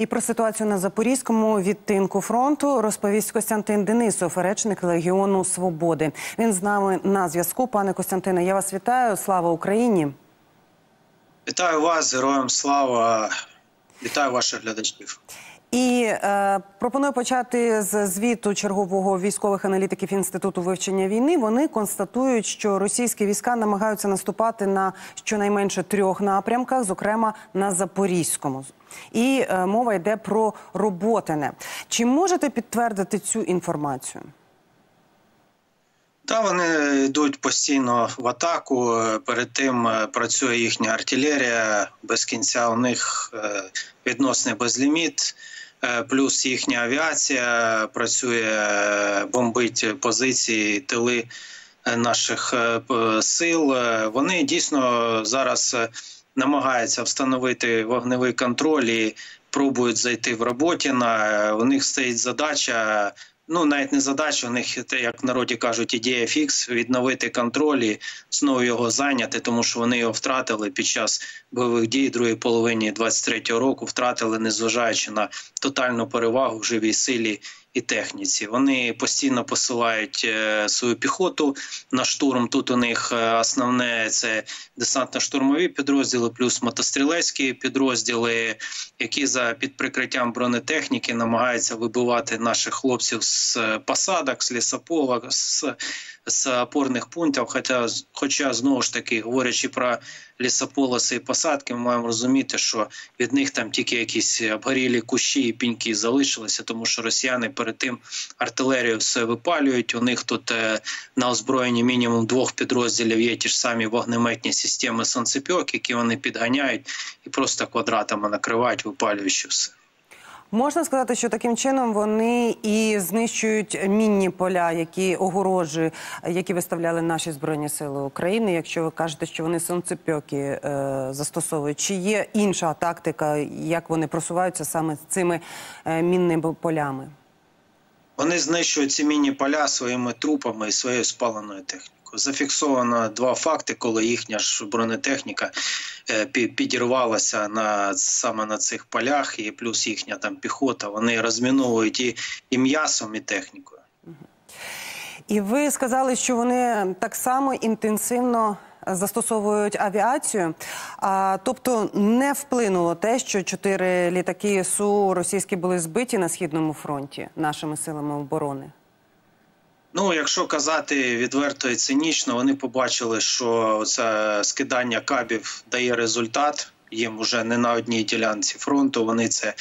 І про ситуацію на запорізькому відтинку фронту розповість Костянтин Денисов, речник Легіону Свободи. Він з нами на зв'язку. Пане Костянтине, я вас вітаю. Слава Україні! Вітаю вас, героям слава! Вітаю ваших глядачів. І е, пропоную почати з звіту чергового військових аналітиків інституту вивчення війни. Вони констатують, що російські війська намагаються наступати на щонайменше трьох напрямках, зокрема на Запорізькому. І е, мова йде про роботине. Чи можете підтвердити цю інформацію? Та вони йдуть постійно в атаку. Перед тим працює їхня артилерія без кінця. У них відносний безліміт. Плюс їхня авіація працює, бомбить позиції, тили наших сил. Вони дійсно зараз намагаються встановити вогневий контроль і пробують зайти в Роботіна. У них стоїть задача. Ну, навіть не задача, у них як в народі кажуть, ідея фікс відновити контроль і знову його зайняти, тому що вони його втратили під час бойових дій другої половині 23-го року, втратили, незважаючи на тотальну перевагу в живій силі і техніці. Вони постійно посилають свою піхоту на штурм. Тут у них основне це десантно-штурмові підрозділи, плюс мотострілецькі підрозділи, які за під прикриттям бронетехніки намагаються вибивати наших хлопців з посадок, з лісополок, з з опорних пунктів. Хоча, хоча знову ж таки, говорячи про лісополоси і посадки, ми маємо розуміти, що від них там тільки якісь обгорілі кущі і піньки залишилися, тому що росіяни перед тим артилерію все випалюють. У них тут на озброєнні мінімум двох підрозділів є ті ж самі вогнеметні системи сонцепьок, які вони підганяють і просто квадратами накривають, випалюючи все. Можна сказати, що таким чином вони і знищують мінні поля, які огорожі, які виставляли наші збройні сили України. Якщо ви кажете, що вони сонцепьоки е, застосовують, чи є інша тактика, як вони просуваються саме з цими е, мінними полями? Вони знищують ці мінні поля своїми трупами і своєю спаленою технікою. Зафіксовано два факти, коли їхня ж бронетехніка підірвалася на саме на цих полях, і плюс їхня там піхота. Вони розміновують і, і м'ясом, і технікою. І ви сказали, що вони так само інтенсивно застосовують авіацію, а тобто не вплинуло те, що чотири літаки СУ російські були збиті на східному фронті нашими силами оборони. Ну, якщо казати відверто і цинічно, вони побачили, що це скидання кабів дає результат. Їм вже не на одній ділянці фронту. Вони це е,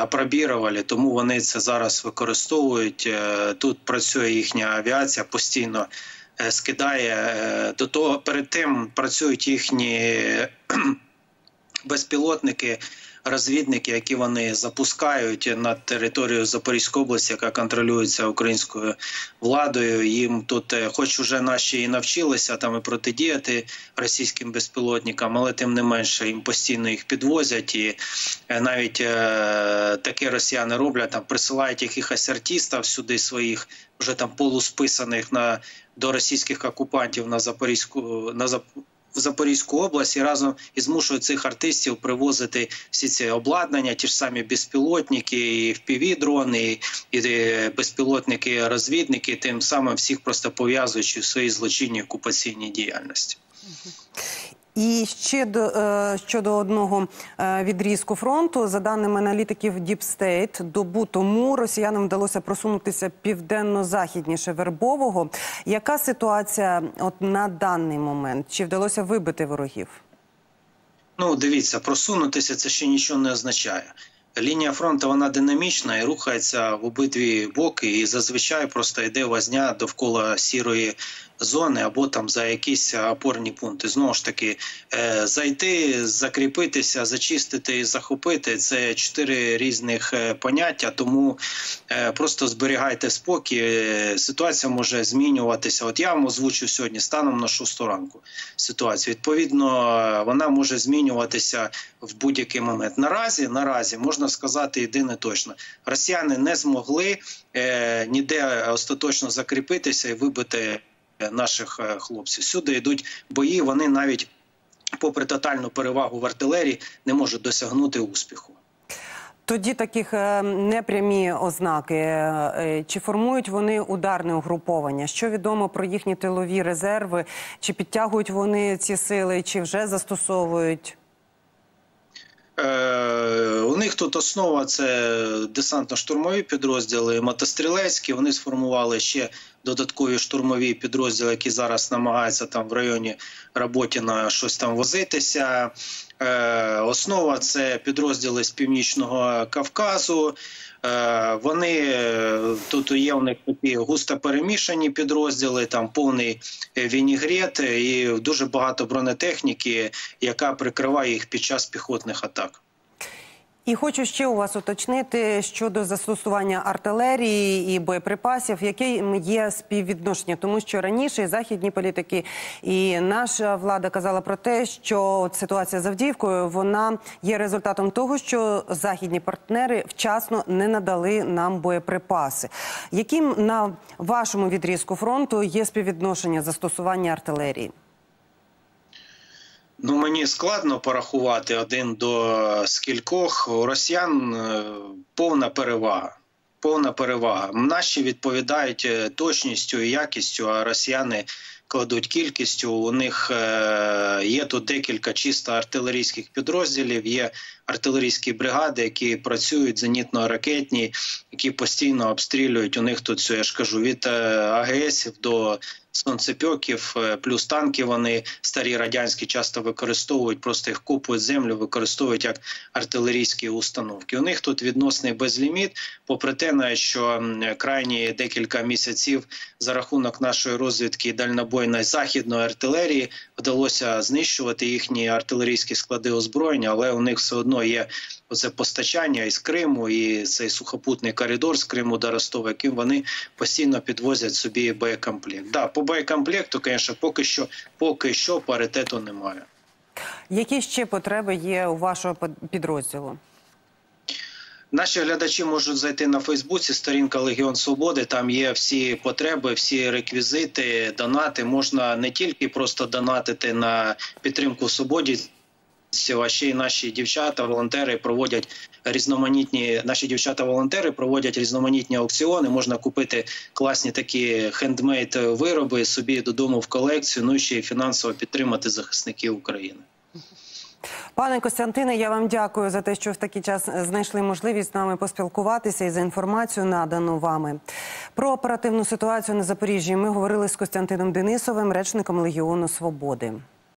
апробірували, тому вони це зараз використовують. Е, тут працює їхня авіація, постійно е, скидає е, до того. Перед тим працюють їхні безпілотники розвідники, які вони запускають на територію Запорізької області, яка контролюється українською владою. Їм тут, хоч уже наші і навчилися там і протидіяти російським безпілотникам, але тим не менше їм постійно їх підвозять, і навіть е, таке росіяни роблять там, присилають якихось артистів сюди своїх вже там полусписаних на до російських окупантів на Запорізьку на в Запорізьку область і разом і змушують цих артистів привозити всі ці обладнання, ті ж самі безпілотники, і впівдрони, і безпілотники, розвідники, тим самим всіх просто пов'язуючи в своїй злочинній окупаційній діяльності. І ще до щодо одного відрізку фронту, за даними аналітиків State, добу тому росіянам вдалося просунутися південно-західніше Вербового. Яка ситуація от на даний момент? Чи вдалося вибити ворогів? Ну, дивіться, просунутися це ще нічого не означає. Лінія фронту вона динамічна і рухається в обидві боки, і зазвичай просто йде возня довкола сірої зони або там за якісь опорні пункти. Знову ж таки, е, зайти, закріпитися, зачистити і захопити це чотири різних е, поняття. Тому е, просто зберігайте спокій. Ситуація може змінюватися. От я вам озвучу сьогодні станом на шосту ранку ситуацію. Відповідно, вона може змінюватися в будь-який момент. Наразі наразі можна сказати єдине точно: росіяни не змогли е, ніде остаточно закріпитися і вибити наших хлопців. Сюди йдуть бої. Вони навіть, попри тотальну перевагу в артилерії, не можуть досягнути успіху. Тоді таких е, непрямі ознаки. Е, Чи формують вони ударне угруповання? Що відомо про їхні тилові резерви? Чи підтягують вони ці сили, чи вже застосовують? Е, у них тут основа це десантно-штурмові підрозділи, мотострілецькі. Вони сформували ще додаткові штурмові підрозділи, які зараз намагаються там в районі Роботіна щось там возитися. Е, основа це підрозділи з північного Кавказу. Е, Вони е, тут є у них такі густо перемішані підрозділи, там повний вінігрет і дуже багато бронетехніки, яка прикриває їх під час піхотних атак. І хочу ще у вас уточнити щодо застосування артилерії і боєприпасів, яке є співвідношення, тому що раніше західні політики і наша влада казала про те, що ситуація з Авдіївкою вона є результатом того, що західні партнери вчасно не надали нам боєприпаси. Яким на вашому відрізку фронту є співвідношення застосування артилерії? Ну мені складно порахувати один до скількох у росіян е, повна перевага. Повна перевага. Наші відповідають е, точністю і якістю, а росіяни кладуть кількістю. У них е, є тут декілька чисто артилерійських підрозділів. Є артилерійські бригади, які працюють зенітно-ракетні, які постійно обстрілюють. У них тут я ж кажу, від АГСів до сонцепьоків, е, плюс танки. Вони старі радянські часто використовують, просто їх купують землю, використовують як артилерійські установки. У них тут відносний безліміт, попри те, що крайні декілька місяців за рахунок нашої розвідки дальнобойної західної артилерії вдалося знищувати їхні артилерійські склади озброєння, але у них все одно є оце постачання із Криму і цей сухопутний коридор з Криму до Ростова, яким вони постійно підвозять собі боєкомплект. Да, по боєкомплекту, звісно, поки що, поки що паритету немає. Які ще потреби є у вашого підрозділу? Наші глядачі можуть зайти на Фейсбуці, сторінка Легіон Свободи. Там є всі потреби, всі реквізити, донати. Можна не тільки просто донатити на підтримку свободі. А ще й наші дівчата, волонтери проводять різноманітні. Наші дівчата-волонтери проводять різноманітні аукціони. Можна купити класні такі хендмейд вироби собі додому в колекцію. Ну і ще й фінансово підтримати захисників України. Пане Костянтине, я вам дякую за те, що в такий час знайшли можливість з нами поспілкуватися і за інформацію надану вами. Про оперативну ситуацію на Запоріжжі ми говорили з Костянтином Денисовим, речником Легіону Свободи.